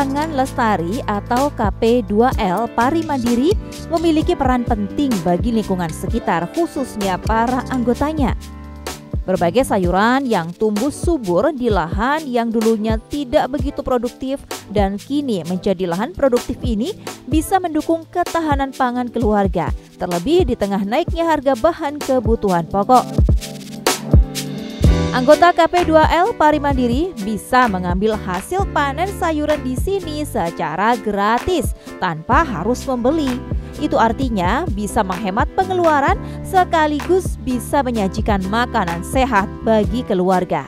Pangan Lestari atau KP2L Pari Mandiri memiliki peran penting bagi lingkungan sekitar khususnya para anggotanya. Berbagai sayuran yang tumbuh subur di lahan yang dulunya tidak begitu produktif dan kini menjadi lahan produktif ini bisa mendukung ketahanan pangan keluarga, terlebih di tengah naiknya harga bahan kebutuhan pokok. Anggota KP2L Pari Mandiri bisa mengambil hasil panen sayuran di sini secara gratis tanpa harus membeli. Itu artinya bisa menghemat pengeluaran sekaligus bisa menyajikan makanan sehat bagi keluarga.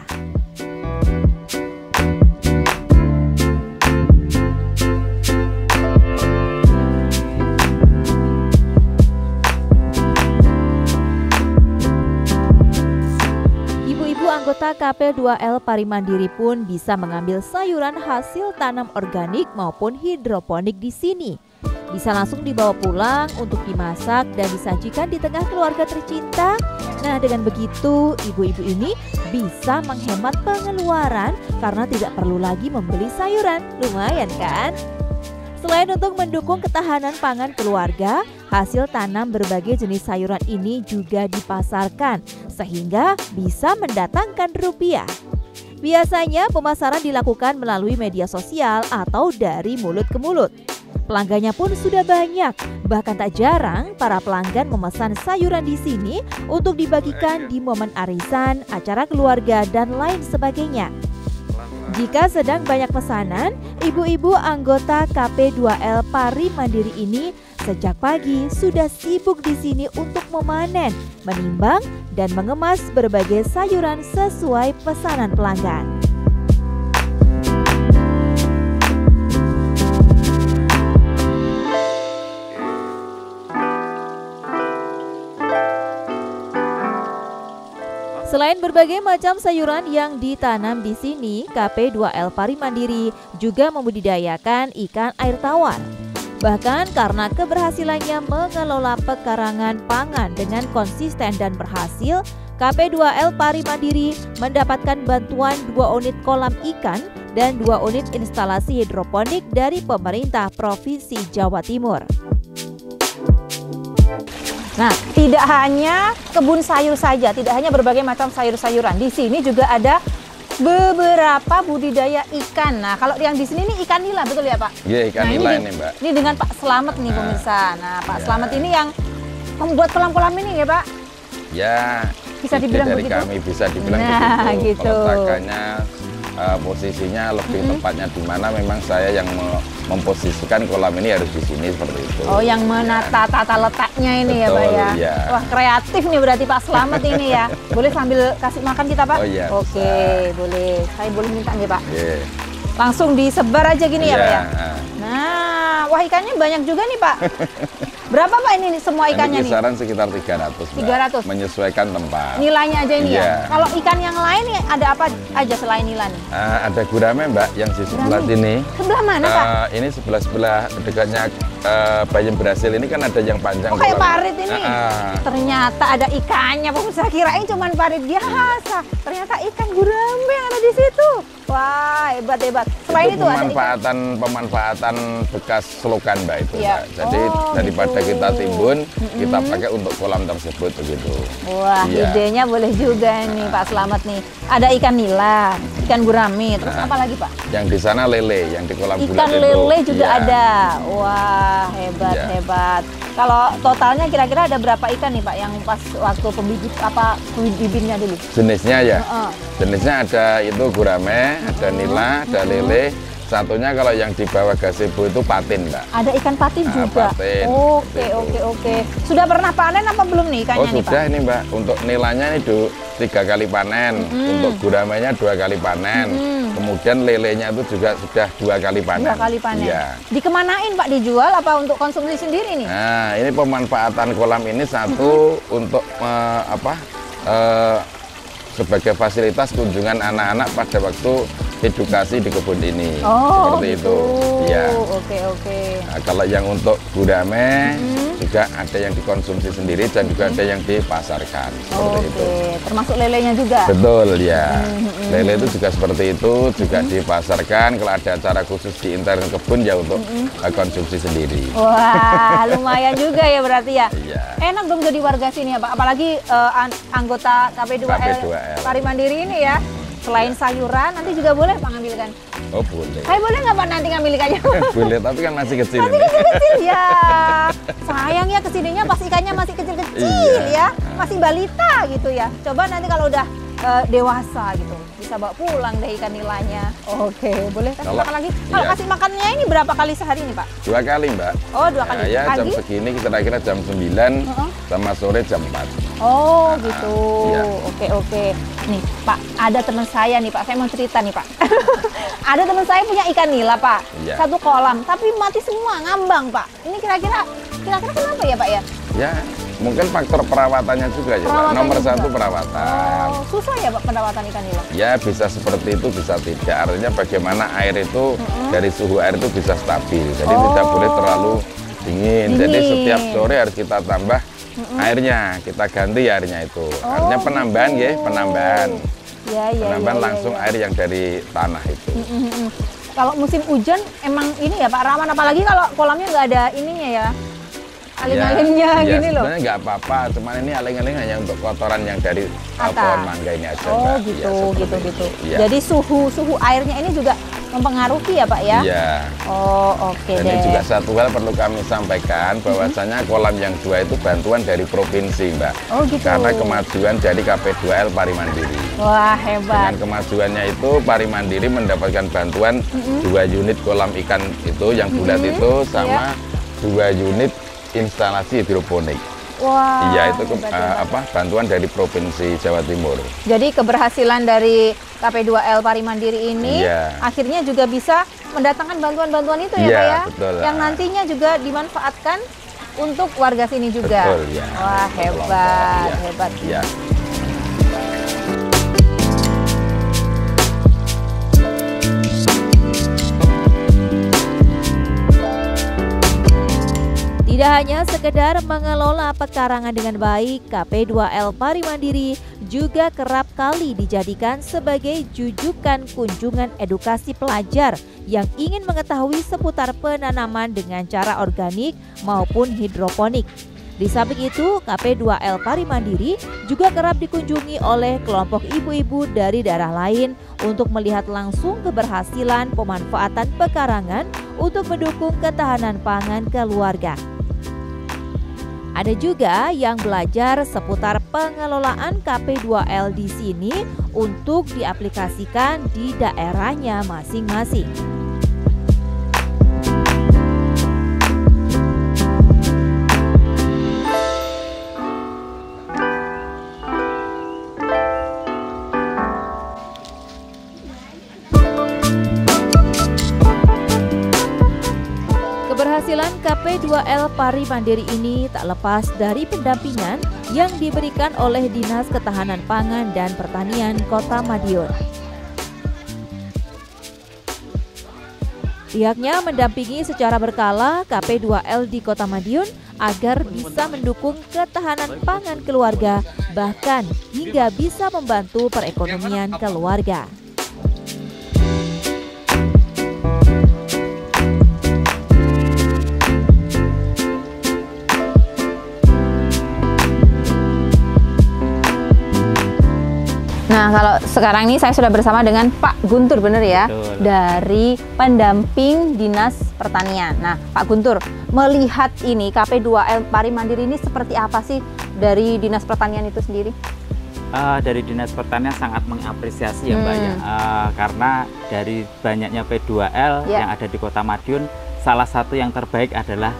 Anggota KP2L Parimandiri pun bisa mengambil sayuran hasil tanam organik maupun hidroponik di sini. Bisa langsung dibawa pulang untuk dimasak dan disajikan di tengah keluarga tercinta. Nah, dengan begitu, ibu-ibu ini bisa menghemat pengeluaran karena tidak perlu lagi membeli sayuran. Lumayan kan? Selain untuk mendukung ketahanan pangan keluarga, hasil tanam berbagai jenis sayuran ini juga dipasarkan sehingga bisa mendatangkan rupiah. Biasanya pemasaran dilakukan melalui media sosial atau dari mulut ke mulut. Pelanggannya pun sudah banyak, bahkan tak jarang para pelanggan memesan sayuran di sini untuk dibagikan di momen arisan, acara keluarga, dan lain sebagainya. Jika sedang banyak pesanan, ibu-ibu anggota KP2L Pari Mandiri ini sejak pagi sudah sibuk di sini untuk memanen, menimbang, dan mengemas berbagai sayuran sesuai pesanan pelanggan. Selain berbagai macam sayuran yang ditanam di sini, KP2L Pari Mandiri juga membudidayakan ikan air tawar. Bahkan karena keberhasilannya mengelola pekarangan pangan dengan konsisten dan berhasil, KP2L Pari Mandiri mendapatkan bantuan dua unit kolam ikan dan dua unit instalasi hidroponik dari pemerintah Provinsi Jawa Timur. Nah, tidak hanya kebun sayur saja, tidak hanya berbagai macam sayur-sayuran. Di sini juga ada beberapa budidaya ikan. Nah, kalau yang di sini ini ikan nila, betul ya Pak? Iya, ikan nah, nila ini, ini Mbak. Ini dengan Pak Selamat nih nah, pemirsa. Nah, Pak ya. Selamat ini yang membuat kolam-kolam ini ya Pak? Ya, bisa dibilang dari begitu? kami bisa dibilang nah, begitu. gitu. Peletakannya uh, posisinya lebih mm -hmm. tepatnya di mana memang saya yang memposisikan kolam ini harus di sini seperti itu. Oh, yang menata ya. tata letaknya ini Betul, ya, Pak ya? ya. Wah, kreatif nih berarti Pak Selamat ini ya. Boleh sambil kasih makan kita, Pak? Oh iya. Oke, bisa. boleh. Saya boleh minta nih, Pak. Yeah. Langsung disebar aja gini yeah. ya, Pak ya? Nah, wah ikannya banyak juga nih, Pak. Berapa Pak ini semua ikannya ini kisaran nih? sekitar 300. 300. Mbak. Menyesuaikan tempat. Nilainya aja ini ya? iya. ya. Kalau ikan yang lain ada apa aja selain nila nih? Uh, ada gurame Mbak yang di sebelah gurame. sini. Sebelah mana uh, Pak? Ini sebelah-sebelah dekatnya uh, Bayam Brasil ini kan ada yang panjang. Oh, kayak parit ini? Uh, uh. Ternyata ada ikannya. Saya kirain cuma parit biasa. Ternyata ikan gurame yang ada di situ. Wah, hebat hebat. Selain itu, itu pemanfaatan pemanfaatan bekas selokan Mbak itu. Ya. Mbak. Jadi oh, daripada gitu. kita timbun, mm -hmm. kita pakai untuk kolam tersebut begitu. Wah, ya. idenya boleh juga nih Pak Selamat nih. Ada ikan nila, ikan gurami, terus nah, apa lagi Pak? Yang di sana lele, yang di kolam ikan lele itu. juga ya. ada. Wah, hebat ya. hebat. Kalau totalnya kira-kira ada berapa ikan nih Pak yang pas waktu pembibit apa bibitnya dulu? Jenisnya ya. Uh -uh. Jenisnya ada itu gurame, ada nila, ada lele. Satunya kalau yang di bawah gazebo itu patin, Mbak. Ada ikan patin nah, juga. Patin. Oke, oke, oke. Sudah pernah panen apa belum nih ikannya oh, nih, sudah ini, Mbak. Untuk nilanya ini do, tiga kali panen. Hmm. Untuk guramanya dua kali panen. Hmm. Kemudian lelenya itu juga sudah dua kali panen. Dua kali panen. Iya. Dikemanain, Pak? Dijual apa untuk konsumsi sendiri nih? Nah, ini pemanfaatan kolam ini satu hmm. untuk uh, apa? Uh, sebagai fasilitas kunjungan anak-anak pada waktu edukasi di kebun ini. Oh, seperti gitu. itu. Ya. Oke, oke. Nah, kalau yang untuk gudame, hmm. juga ada yang dikonsumsi sendiri dan juga ada yang dipasarkan. Seperti Oke, itu. termasuk lelenya juga. Betul ya. Hmm, Lele itu juga seperti itu, juga dipasarkan. Kalau ada acara khusus di intern kebun ya untuk eh, konsumsi sendiri. Wah, lumayan juga ya berarti ya. Iya. Enak dong jadi warga sini ya Pak, apalagi an- anggota KP2L, KP2L. Pari Mandiri ini ya. Selain sayuran, nanti juga boleh Pak ngambilkan. Oh boleh. Saya boleh nggak Pak nanti ngambil ikannya? boleh, tapi kan masih kecil Masih kecil-kecil ya. Sayang ya ke sininya pas ikannya masih kecil-kecil Iya. ya, masih balita gitu ya. Coba nanti kalau udah eh, dewasa gitu, bisa bawa pulang deh ikan nilainya. Oke, boleh kasih Kalau- makan lagi. Kalau iya. kasih makannya ini berapa kali sehari nih Pak? Dua kali mbak. Oh dua kali. Nah, ya jam segini kira-kira jam 9 Heeh. sama sore jam 4. Oh gitu. iya. Oke oke. Nih Pak, ada teman saya nih Pak. Saya mau cerita nih Pak. ada teman saya punya ikan nila Pak. Iya. Satu kolam, tapi mati semua ngambang Pak. Ini kira-kira kira-kira kenapa ya Pak ya? Ya mungkin faktor perawatannya juga ya. Perawatannya Nomor juga. satu perawatan. Oh, susah ya Pak perawatan ikan nila. Ya bisa seperti itu bisa tidak. Artinya bagaimana air itu dari suhu air itu bisa stabil. Jadi Oh. tidak boleh terlalu dingin. Jadi Dingin. setiap sore harus kita tambah airnya. Kita ganti airnya itu. Oh, penambahan gitu. ya, penambahan. Ya ya. penambahan ya, ya, langsung ya. air yang dari tanah itu. Mm-mm. Kalau musim hujan emang ini ya Pak rawan apalagi kalau kolamnya nggak ada ininya ya. Aling-alingnya ya, gini loh. sebenarnya nggak apa-apa, cuman ini aling-aling hanya untuk kotoran yang dari Atas. pohon mangga ini aja. Oh Mbak. gitu, Ya, gitu, itu. gitu. Iya. Jadi suhu suhu airnya ini juga mempengaruhi ya Pak ya? Iya. Oh oke Dan deh. ini juga satu hal perlu kami sampaikan bahwasanya kolam yang dua itu bantuan dari provinsi, Mbak. Oh gitu. Karena kemajuan dari KP2L Pari Mandiri. Wah hebat. Dengan kemajuannya itu Pari Mandiri mendapatkan bantuan dua unit kolam ikan itu yang bulat itu sama dua unit instalasi hidroponik. Wah. Iya itu ke- hebat, hebat. apa bantuan dari provinsi Jawa Timur. Jadi keberhasilan dari KP2L Pari Mandiri ini Iya. akhirnya juga bisa mendatangkan bantuan-bantuan itu ya Iya, Pak ya? betul. Yang nantinya juga dimanfaatkan untuk warga sini juga. Betul, ya. Wah hebat, kelompok, iya. hebat. Iya. Tidak hanya sekedar mengelola pekarangan dengan baik, KP2L Pari Mandiri juga kerap kali dijadikan sebagai jujukan kunjungan edukasi pelajar yang ingin mengetahui seputar penanaman dengan cara organik maupun hidroponik. Di samping itu, KP2L Pari Mandiri juga kerap dikunjungi oleh kelompok ibu-ibu dari daerah lain untuk melihat langsung keberhasilan pemanfaatan pekarangan untuk mendukung ketahanan pangan keluarga. Ada juga yang belajar seputar pengelolaan KP2L di sini untuk diaplikasikan di daerahnya masing-masing. Keberhasilan KP2L Pari Mandiri ini tak lepas dari pendampingan yang diberikan oleh Dinas Ketahanan Pangan dan Pertanian Kota Madiun. Pihaknya mendampingi secara berkala KP2L di Kota Madiun agar bisa mendukung ketahanan pangan keluarga, bahkan hingga bisa membantu perekonomian keluarga. Nah, kalau sekarang ini saya sudah bersama dengan Pak Guntur, bener ya? Betul. Dari pendamping Dinas Pertanian. Nah, Pak Guntur, melihat ini KP2L Pari Mandiri ini seperti apa sih dari Dinas Pertanian itu sendiri? Eh, dari Dinas Pertanian sangat mengapresiasi ya Mbak ya, Eh, karena dari banyaknya P2L Ya. yang ada di Kota Madiun, salah satu yang terbaik adalah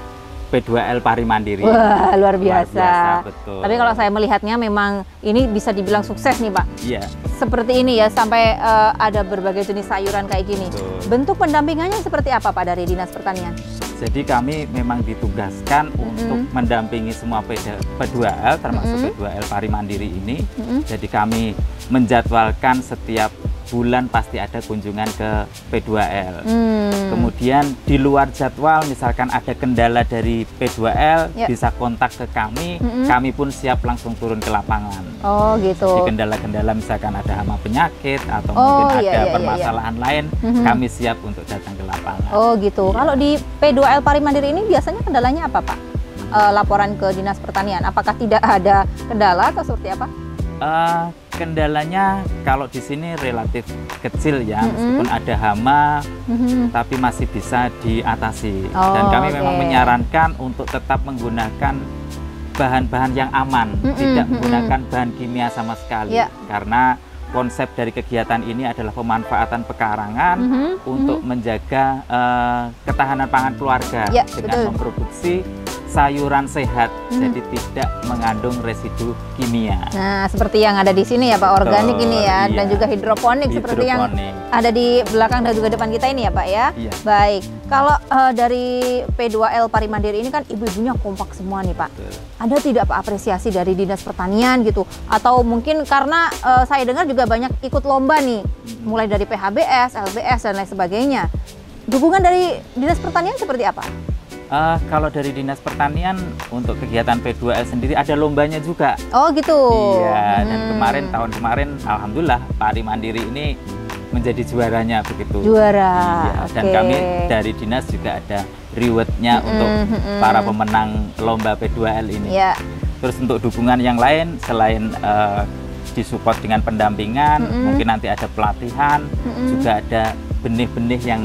P2L Pari Mandiri. Wah, luar Luar biasa. betul. Tapi kalau saya melihatnya memang ini bisa dibilang sukses nih, Pak. Iya, Seperti ini ya, sampai eh, ada berbagai jenis sayuran kayak gini. betul. Bentuk pendampingannya seperti apa, Pak, dari Dinas Pertanian? Jadi kami memang ditugaskan untuk mendampingi semua P2- P2L termasuk Mhm. P2L Pari Mandiri ini. Mhm. Jadi kami menjadwalkan setiap sebulan pasti ada kunjungan ke P2L. Hmm. Kemudian di luar jadwal misalkan ada kendala dari P2L Ya. bisa kontak ke kami, Mm-mm. kami pun siap langsung turun ke lapangan. Oh gitu. Di kendala-kendala misalkan ada hama penyakit atau Oh, mungkin iya, ada iya, iya, permasalahan lain, Mhm. kami siap untuk datang ke lapangan. Oh gitu. Iya. Kalau di P2L Parimandiri ini biasanya kendalanya apa Pak? Eh, laporan ke Dinas Pertanian. Apakah tidak ada kendala atau seperti apa? Eh, kendalanya kalau di sini relatif kecil ya, Mm-mm. meskipun ada hama, Mhm. tapi masih bisa diatasi. Oh, Dan kami memang oke. menyarankan untuk tetap menggunakan bahan-bahan yang aman, Mm-mm, tidak mm-mm. menggunakan bahan kimia sama sekali. Ya. Karena konsep dari kegiatan ini adalah pemanfaatan pekarangan Mhm, untuk menjaga eh, ketahanan pangan keluarga Ya, dengan betul. memproduksi sayuran sehat, Mhm. jadi tidak mengandung residu kimia. Nah, seperti yang ada di sini ya Pak, organik Betul, ini ya, dan iya. juga hidroponik seperti yang Hidroponik. ada di belakang dan juga depan kita ini ya Pak ya. Iya. Baik, kalau eh, dari P2L Parimandiri ini kan ibu-ibunya kompak semua nih Pak. Betul. Ada tidak Pak apresiasi dari Dinas Pertanian gitu? Atau mungkin karena eh, saya dengar juga banyak ikut lomba nih, mulai dari PHBS, LBS dan lain sebagainya. Dukungan dari Dinas Pertanian seperti apa? Eh, kalau dari Dinas Pertanian untuk kegiatan P2L sendiri ada lombanya juga. Oh gitu. Iya, dan Hmm. kemarin tahun kemarin alhamdulillah Pari Mandiri ini menjadi juaranya begitu. juara. Iya, dan Oke. kami dari dinas juga ada rewardnya Mm-mm, untuk mm-mm. para pemenang lomba P2L ini. Iya. Terus untuk dukungan yang lain selain eh, disupport dengan pendampingan, Mm-mm. mungkin nanti ada pelatihan, Mm-mm. juga ada benih-benih yang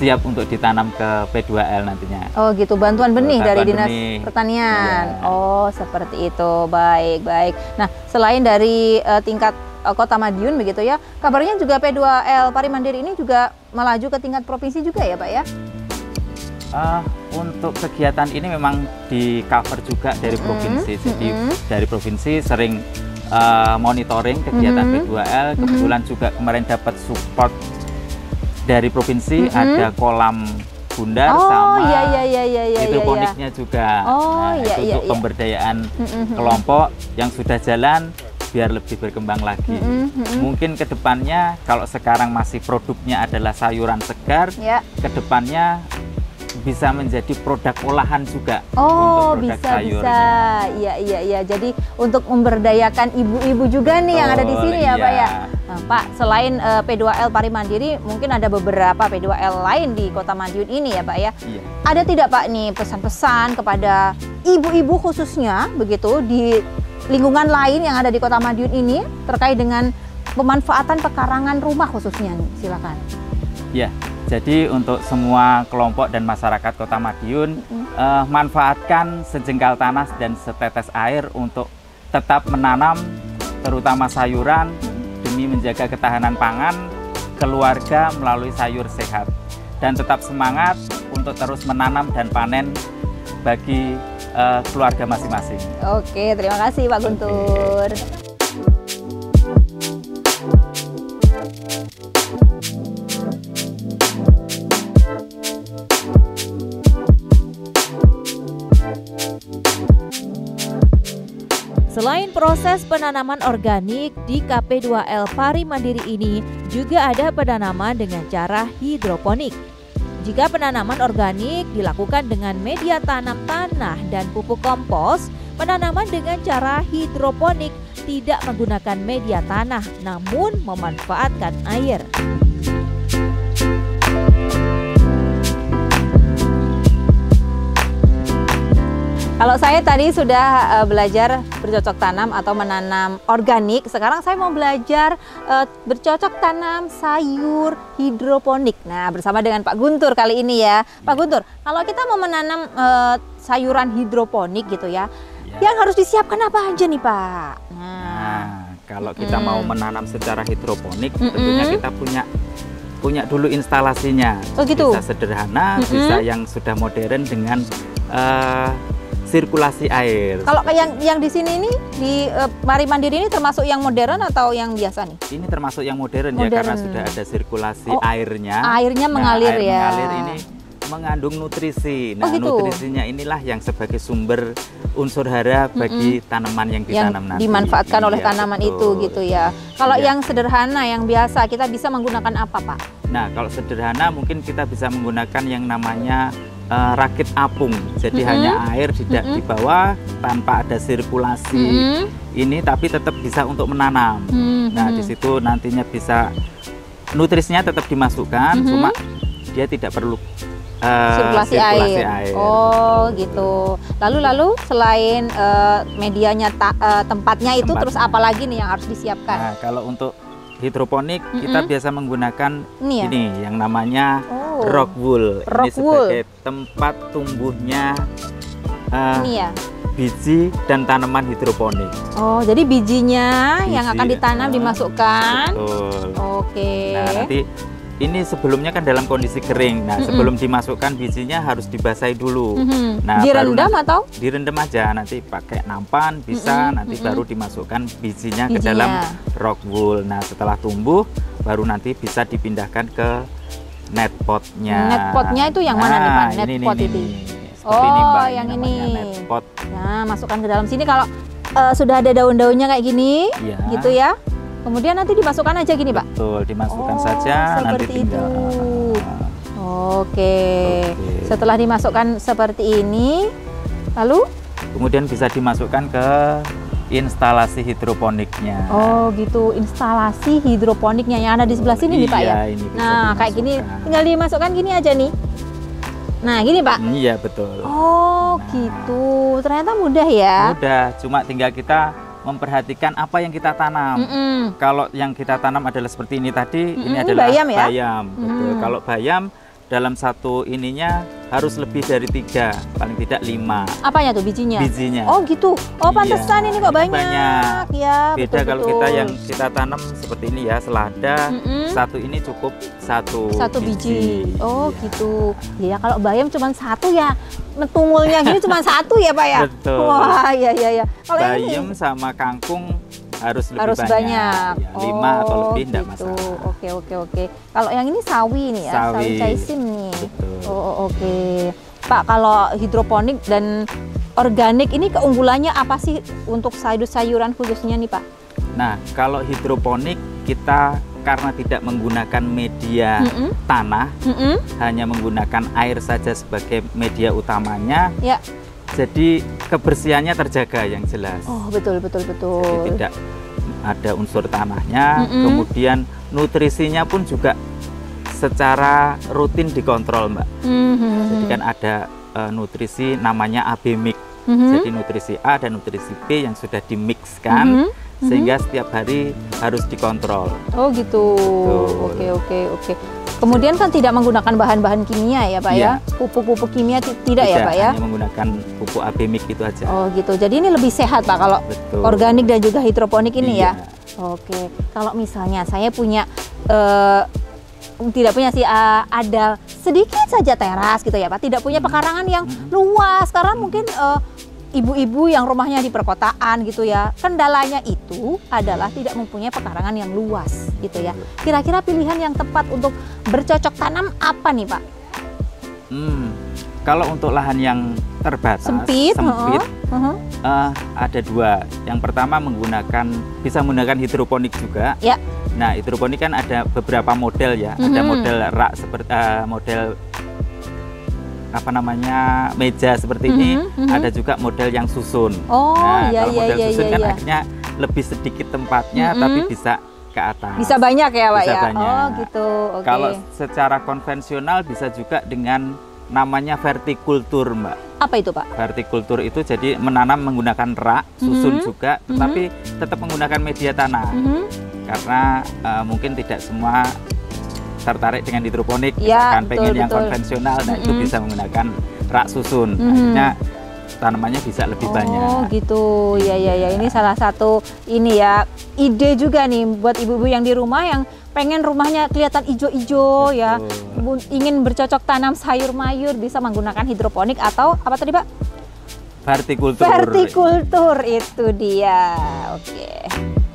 siap untuk ditanam ke P2L nantinya. Oh gitu, bantuan benih Bantuan dari Dinas benih. Pertanian. Iya. Oh seperti itu, baik baik. Nah selain dari eh, tingkat eh, Kota Madiun begitu ya, kabarnya juga P2L Parimandiri ini juga melaju ke tingkat provinsi juga ya Pak ya? Ah, untuk kegiatan ini memang di cover juga dari Mm-mm, provinsi. Jadi mm-mm. dari provinsi sering eh, monitoring kegiatan Mhm, P2L. Kebetulan juga kemarin dapat support dari provinsi Mhm. ada kolam bundar oh sama iya iya iya iya iya. iya. hidroponiknya juga. Oh, iya, itu iya, untuk iya. pemberdayaan Mm-mm, kelompok yang sudah jalan biar lebih berkembang lagi. Mm-mm, mm-mm. Mungkin ke depannya kalau sekarang masih produknya adalah sayuran segar, Ya. ke depannya bisa menjadi produk olahan juga Oh untuk produk bisa sayurnya. bisa, iya iya iya. Jadi untuk memberdayakan ibu-ibu juga nih yang ada di Betul, sini ya Pak iya. ya. Nah, Pak, selain eh, P2L Parimandiri, mungkin ada beberapa P2L lain di Kota Madiun ini ya Pak ya. Iya. Ada tidak Pak nih pesan-pesan kepada ibu-ibu khususnya begitu di lingkungan lain yang ada di Kota Madiun ini terkait dengan pemanfaatan pekarangan rumah khususnya nih? Silakan. Ya, jadi untuk semua kelompok dan masyarakat Kota Madiun eh, manfaatkan sejengkal tanah dan setetes air untuk tetap menanam terutama sayuran demi menjaga ketahanan pangan keluarga melalui sayur sehat dan tetap semangat untuk terus menanam dan panen bagi eh, keluarga masing-masing. Oke, terima kasih Pak Guntur. Selain proses penanaman organik di KP2L Pari Mandiri ini juga ada penanaman dengan cara hidroponik. Jika penanaman organik dilakukan dengan media tanam tanah dan pupuk kompos, penanaman dengan cara hidroponik tidak menggunakan media tanah namun memanfaatkan air. Kalau saya tadi sudah eh, belajar bercocok tanam atau menanam organik, sekarang saya mau belajar eh, bercocok tanam sayur hidroponik. Nah, bersama dengan Pak Guntur kali ini ya. Pak Guntur, kalau kita mau menanam eh, sayuran hidroponik gitu ya, Ya. yang harus disiapkan apa aja nih, Pak? Nah, Nah, kalau kita Mm-mm. mau menanam secara hidroponik, Mm-mm. tentunya kita punya punya dulu instalasinya. Oh, gitu? Bisa sederhana, Mm-mm. bisa yang sudah modern dengan eh, sirkulasi air. kalau kayak yang yang di sini ini di eh, Mari Mandiri ini termasuk yang modern atau yang biasa nih? Ini termasuk yang modern, ya karena Modern. sudah ada sirkulasi Oh, airnya. airnya Nah, mengalir air ya. mengalir ini mengandung nutrisi. Oh, Nah, gitu. nutrisinya inilah yang sebagai sumber unsur hara bagi tanaman yang yang ditanam nanti. dimanfaatkan oleh Iya, tanaman itu betul. gitu ya. Kalau Iya. yang sederhana, yang biasa kita bisa menggunakan apa pak? Nah, kalau sederhana mungkin kita bisa menggunakan yang namanya eh, rakit apung. Jadi Mm-mm. hanya air tidak Mm-mm. di bawah tanpa ada sirkulasi Mm-mm. ini tapi tetap bisa untuk menanam. Hmm, Nah, hmm. di situ nantinya bisa nutrisinya tetap dimasukkan, Mhm. cuma dia tidak perlu eh, sirkulasi, air. Oh, gitu. Lalu lalu selain eh, medianya ta- eh, tempatnya itu Tempat. terus apa lagi nih yang harus disiapkan? Nah, kalau untuk hidroponik kita Mm-mm. biasa menggunakan Ini ya. ini yang namanya Oh. Rock wool. Rock ini wool. sebagai tempat tumbuhnya eh, Ini ya. biji dan tanaman hidroponik. Oh, jadi bijinya yang Biji, akan ditanam ah, dimasukkan. Betul. Oke. Nah, nanti ini sebelumnya kan dalam kondisi kering. Nah, Mm-mm. sebelum dimasukkan bijinya harus dibasahi dulu. Mhm. Nah, baru Direndam nanti- atau direndam aja nanti pakai nampan bisa Mm-mm, nanti mm-mm. baru dimasukkan bijinya, ke Bijinya. dalam rock wool nah setelah tumbuh baru nanti bisa dipindahkan ke net potnya Net potnya itu yang mana nih, Pak? Net ini, pot ini, ini. Seperti ini, Oh, Mbak. yang ini. net pot Nah, masukkan ke dalam sini kalau eh, sudah ada daun-daunnya kayak gini, Iya. gitu ya. Kemudian nanti dimasukkan aja gini, Pak. betul dimasukkan Oh, saja nanti tinggal itu. Oke. Oke. Setelah dimasukkan seperti ini, lalu kemudian bisa dimasukkan ke instalasi hidroponiknya oh gitu instalasi hidroponiknya yang ada di sebelah sini nih, Pak ya. Iya, ini Nah, kayak gini dimasukkan. tinggal dimasukkan gini aja nih. Nah, gini, Pak. iya betul Oh, Nah. gitu. Ternyata mudah ya. mudah cuma tinggal kita memperhatikan apa yang kita tanam Mm-mm. kalau yang kita tanam adalah seperti ini tadi, ini Mm-mm, adalah bayam ya? bayam, betul. Mm. Kalau bayam dalam satu ininya harus lebih dari tiga, paling tidak lima Apanya tuh bijinya? bijinya. Oh gitu. Oh Iya, pantesan ini kok ini banyak. banyak. Ya, Beda betul, kalau betul. kita yang kita tanam seperti ini ya, selada, Mm-mm. satu ini cukup satu, satu biji. Oh Iya. gitu. Ya kalau bayam cuma satu ya, metungulnya gini cuma satu ya pak ya. Betul. Wah ya ya ya. Kalau ini Bayam sama kangkung harus lebih harus banyak. Ya, lima atau Oh, lebih tidak gitu. masalah. Oke oke oke. Kalau yang ini sawi nih ya, sawi, Sawi. caisim nih. Betul. Oh oh, oke. Pak kalau hidroponik dan organik ini keunggulannya apa sih untuk sayur-sayuran khususnya nih pak? Nah, kalau hidroponik kita karena tidak menggunakan media Mm-mm. tanah, Mm-mm. hanya menggunakan air saja sebagai media utamanya, Ya. Jadi kebersihannya terjaga yang jelas. Oh betul betul betul. Jadi tidak ada unsur tanahnya, Mm-mm. kemudian nutrisinya pun juga secara rutin dikontrol, Mbak. Mhm. Jadi kan ada eh, nutrisi namanya AB mix. Mhm. Jadi nutrisi A dan nutrisi B yang sudah dimixkan Mhm. sehingga setiap hari harus dikontrol. Oh gitu. Oke oke oke. Kemudian kan tidak menggunakan bahan-bahan kimia ya Pak Iya. ya? Pupuk-pupuk kimia ti- tidak, ya Pak ya? hanya menggunakan pupuk AB mix itu aja. Oh gitu. Jadi ini lebih sehat Pak kalau Betul. organik dan juga hidroponik ini Iya. ya? Oke. Kalau misalnya saya punya eh, tidak punya sih eh, ada sedikit saja teras gitu ya Pak. Tidak punya pekarangan yang luas karena mungkin eh, ibu-ibu yang rumahnya di perkotaan gitu ya. Kendalanya itu adalah tidak mempunyai pekarangan yang luas gitu ya. Kira-kira pilihan yang tepat untuk bercocok tanam apa nih Pak? Hmm, kalau untuk lahan yang terbatas, Sempit, sempit, heeh, heeh. eh, ada dua. Yang pertama menggunakan bisa menggunakan hidroponik juga. Ya. Nah, hidroponik kan ada beberapa model ya. Ada Mhm. model rak seperti eh, model apa namanya meja seperti ini. Mhm, mhm. Ada juga model yang susun. Oh nah, iya kalau iya model iya susun iya. kan iya. akhirnya lebih sedikit tempatnya, Mhm. tapi bisa ke atas. Bisa banyak ya Pak Bisa ya? banyak. Oh gitu. Oke. Kalau secara konvensional bisa juga dengan namanya vertikultur, Mbak. apa itu Pak? Vertikultur itu jadi menanam menggunakan rak, susun Mhm. juga, tetapi tetap menggunakan media tanah. Mhm. Karena eh, mungkin tidak semua tertarik dengan hidroponik, Ya, misalkan betul, pengen yang betul. konvensional, nah itu Mhm. bisa menggunakan rak susun. Mhm. Akhirnya tanamannya bisa lebih oh banyak. gitu. Ya ya ya. Ini salah satu ini ya ide juga nih buat ibu-ibu yang di rumah yang pengen rumahnya kelihatan ijo-ijo ya. Ingin bercocok tanam sayur mayur bisa menggunakan hidroponik atau apa tadi Pak? Vertikultur. Vertikultur itu dia. Oke. Metode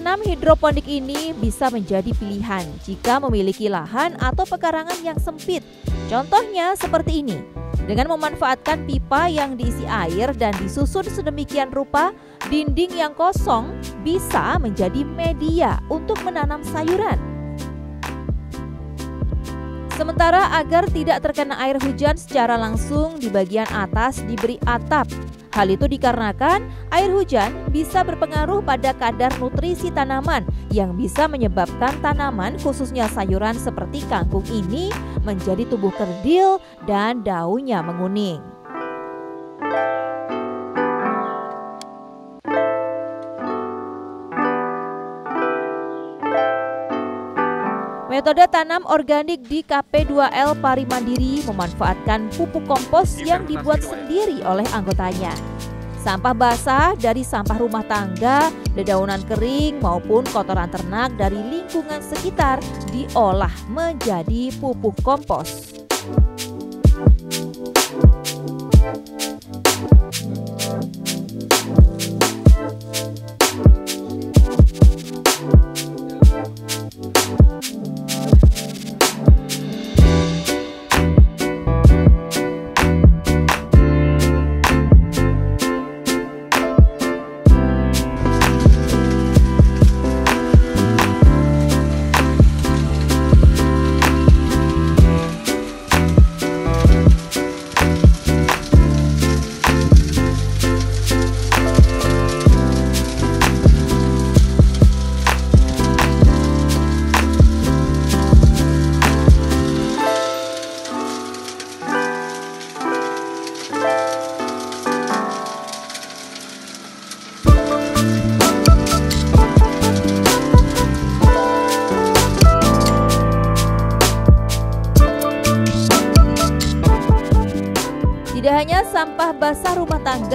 tanam hidroponik ini bisa menjadi pilihan jika memiliki lahan atau pekarangan yang sempit. Contohnya seperti ini. Dengan memanfaatkan pipa yang diisi air dan disusun sedemikian rupa, dinding yang kosong bisa menjadi media untuk menanam sayuran. Sementara agar tidak terkena air hujan secara langsung di bagian atas diberi atap Hal itu dikarenakan air hujan bisa berpengaruh pada kadar nutrisi tanaman yang bisa menyebabkan tanaman khususnya sayuran seperti kangkung ini menjadi tubuh kerdil dan daunnya menguning. Metode tanam organik di KP2L Pari Mandiri memanfaatkan pupuk kompos yang dibuat sendiri oleh anggotanya. Sampah basah dari sampah rumah tangga, dedaunan kering maupun kotoran ternak dari lingkungan sekitar diolah menjadi pupuk kompos.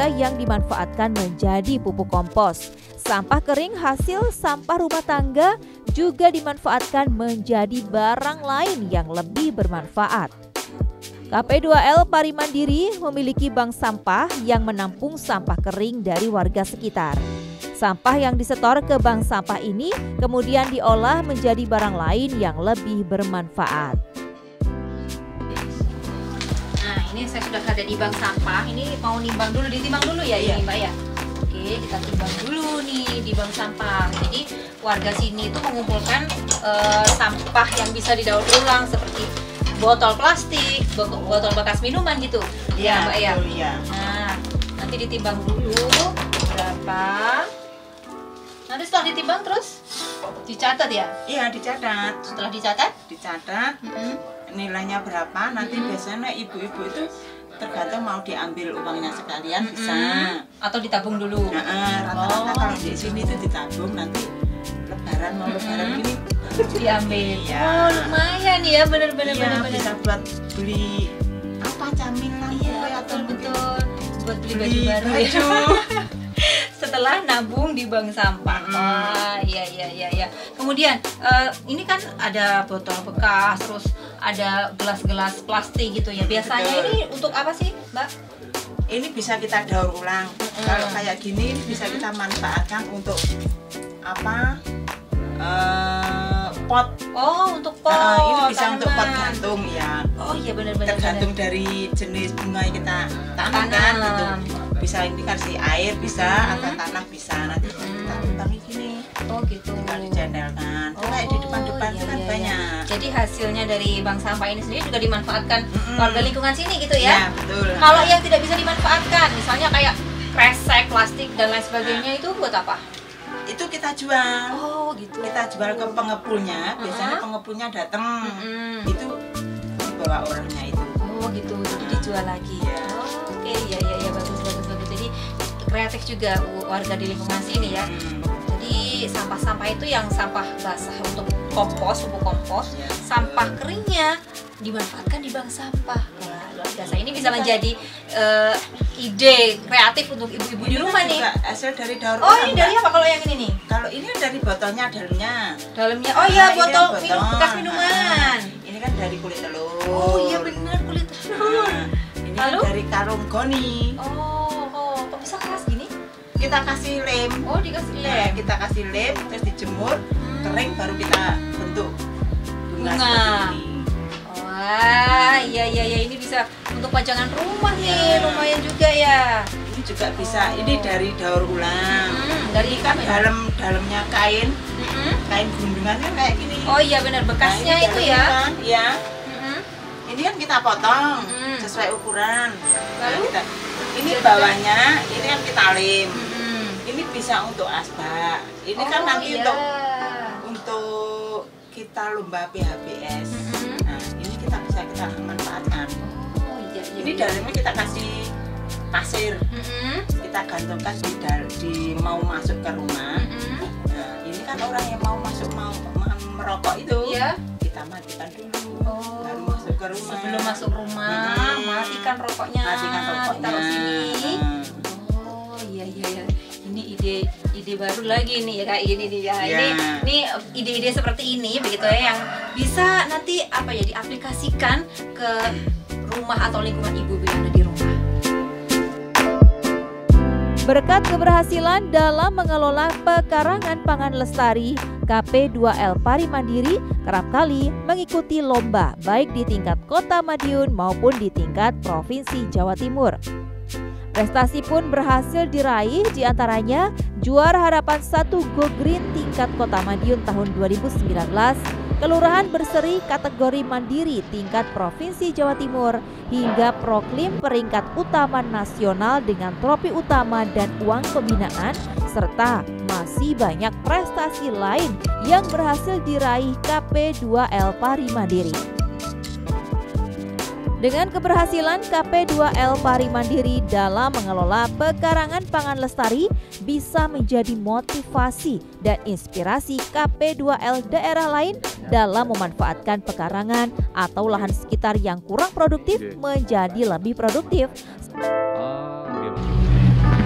Yang dimanfaatkan menjadi pupuk kompos, sampah kering hasil sampah rumah tangga juga dimanfaatkan menjadi barang lain yang lebih bermanfaat. KP2L Pari Mandiri memiliki bank sampah yang menampung sampah kering dari warga sekitar. Sampah yang disetor ke bank sampah ini kemudian diolah menjadi barang lain yang lebih bermanfaat. Sudah ada di bank sampah. Ini mau nimbang dulu, ditimbang dulu ya Iya. ini Mbak ya. Oke, kita timbang dulu nih di bank sampah. Jadi warga sini itu mengumpulkan eh, sampah yang bisa didaur ulang seperti botol plastik, botol, bekas minuman gitu. Ya, Mbak ya. betul, iya. Nah, nanti ditimbang dulu berapa. Nanti setelah ditimbang terus dicatat ya. Iya, dicatat. Setelah dicatat, Dicatat mm-mm. nilainya berapa, nanti Mm-mm. biasanya ibu-ibu itu tergantung mau diambil uangnya sekalian bisa. Mm-mm. atau ditabung dulu. Nah, rata-rata Oh. kalau di sini itu ditabung nanti lebaran mau lebaran Mm-mm. ini diambil. Iya. Oh, lumayan ya, bener-bener iya, bener-bener. bisa buat beli apa camilan Iya, atau betul betul. Buat beli baju baru ya. baju. Setelah nabung di bank sampah. Mm-mm. Wah, iya iya iya iya. Kemudian eh, ini kan ada botol bekas, terus ada gelas-gelas plastik gitu ya. Biasanya Betul. ini untuk apa sih, Mbak? ini bisa kita daur ulang. Kalau kayak gini ini bisa kita manfaatkan untuk apa? eh, pot. Oh, untuk pot. Eh, ini bisa untuk pot tanaman. gantung ya. Oh iya benar-benar. Tergantung dari jenis bunga yang kita tanam kan gitu. Bisa ini kasih air bisa Mm-mm. atau tanah bisa. Nanti kita tumpangi gini. Oh gitu. Tinggal dicendelkan. Itu kayak di depan-depan iya, itu kan iya, iya. banyak. Jadi hasilnya dari bank sampah ini sendiri juga dimanfaatkan Mm-mm. warga lingkungan sini gitu ya. Ya, betul. Kalau yang tidak bisa dimanfaatkan, misalnya kayak kresek, plastik dan lain sebagainya itu buat apa? itu kita jual. Oh gitu. Kita jual ke pengepulnya. Biasanya Uh-huh. pengepulnya datang. Itu dibawa orangnya itu. Oh gitu, jadi dijual lagi. Iya. Oh, Oke, iya iya iya bagus bagus kreatif juga warga di lingkungan sini ya. Jadi sampah-sampah itu yang sampah basah untuk kompos, pupuk kompos, Iya. sampah keringnya dimanfaatkan di bank sampah. Wah, luar biasa. Ini bisa menjadi eh, ide kreatif untuk ibu-ibu di rumah kan nih. hasil dari daur Oh, ini dari apa kalau yang ini nih? Kalau ini dari botolnya dalamnya. Dalamnya. Oh iya, Nah, ini botol minum bekas minuman. Nah, ini kan dari kulit telur. Oh iya benar kulit telur. Nah, ini Lalu? kan dari karung goni. Oh, bisa keras gini? Kita kasih lem. Oh, dikasih Ya, kita kasih lem terus dijemur kering baru kita bentuk bunga, Bunga. Wah, iya iya iya ini bisa untuk pajangan rumah nih, Iya. lumayan juga ya. Ini juga bisa. Ini dari daur ulang. Hmm, dari Ini kan ya? dalam dalamnya kain, Mm-mm. kain gundungan kan kayak gini. Oh iya benar Nah, bekasnya ini itu ya. kan, Ya. Ini kan kita potong Hmm. sesuai ukuran. Nah, Lalu? kita, ini bawahnya, ini kan kita lem. Mm-mm. Ini bisa untuk asbak. Ini kan Oh, nanti iya. untuk untuk kita lomba PHBS. Mm-mm. Nah, ini kita bisa kita manfaatkan. Oh iya iya. Ini dalamnya kita kasih pasir, Mm-mm. kita gantungkan di, di mau masuk ke rumah. Mm-mm. Nah, ini kan orang yang mau masuk mau, merokok itu, Iya. kita matikan dulu, Oh. baru ke rumah. Sebelum masuk rumah, Mm-mm. matikan rokoknya. matikan rokoknya. Ditaruh sini. Nah, Oh iya iya ya. Ini ide ide baru lagi nih ya kayak gini nih ya. Ya. Ini ini ide-ide seperti ini begitu ya yang bisa nanti apa ya diaplikasikan ke rumah atau lingkungan ibu yang ada di rumah. Berkat keberhasilan dalam mengelola pekarangan pangan lestari, KP2L Pari Mandiri kerap kali mengikuti lomba baik di tingkat Kota Madiun maupun di tingkat Provinsi Jawa Timur. Prestasi pun berhasil diraih di antaranya juara harapan 1 Go Green tingkat Kota Madiun tahun 2019, Kelurahan Berseri kategori Mandiri tingkat Provinsi Jawa Timur, hingga proklim peringkat utama nasional dengan tropi utama dan uang pembinaan, serta masih banyak prestasi lain yang berhasil diraih KP2L Pari Mandiri. Dengan keberhasilan KP2L Pari Mandiri dalam mengelola pekarangan pangan lestari bisa menjadi motivasi dan inspirasi KP2L daerah lain dalam memanfaatkan pekarangan atau lahan sekitar yang kurang produktif menjadi lebih produktif.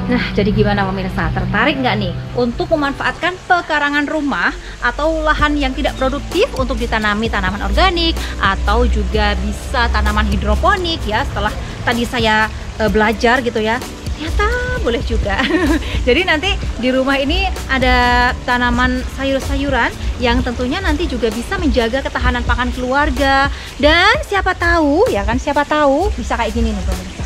Nah, jadi gimana pemirsa? Tertarik nggak nih untuk memanfaatkan pekarangan rumah atau lahan yang tidak produktif untuk ditanami tanaman organik atau juga bisa tanaman hidroponik ya setelah tadi saya eh, belajar gitu ya. Ternyata boleh juga. jadi nanti di rumah ini ada tanaman sayur-sayuran yang tentunya nanti juga bisa menjaga ketahanan pangan keluarga dan siapa tahu ya kan siapa tahu bisa kayak gini nih pemirsa.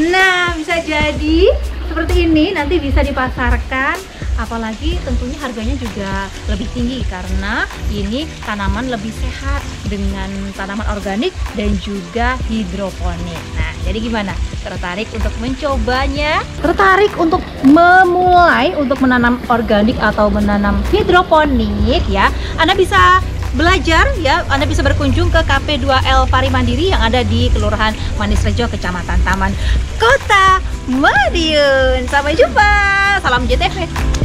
Nah, bisa jadi seperti ini nanti bisa dipasarkan apalagi tentunya harganya juga lebih tinggi karena ini tanaman lebih sehat dengan tanaman organik dan juga hidroponik. Nah, jadi gimana? Tertarik untuk mencobanya? Tertarik untuk memulai untuk menanam organik atau menanam hidroponik ya? Anda bisa belajar ya. Anda bisa berkunjung ke KP2L Pari Mandiri yang ada di Kelurahan Manis Rejo Kecamatan Taman Kota Madiun. Sampai jumpa. Salam JTV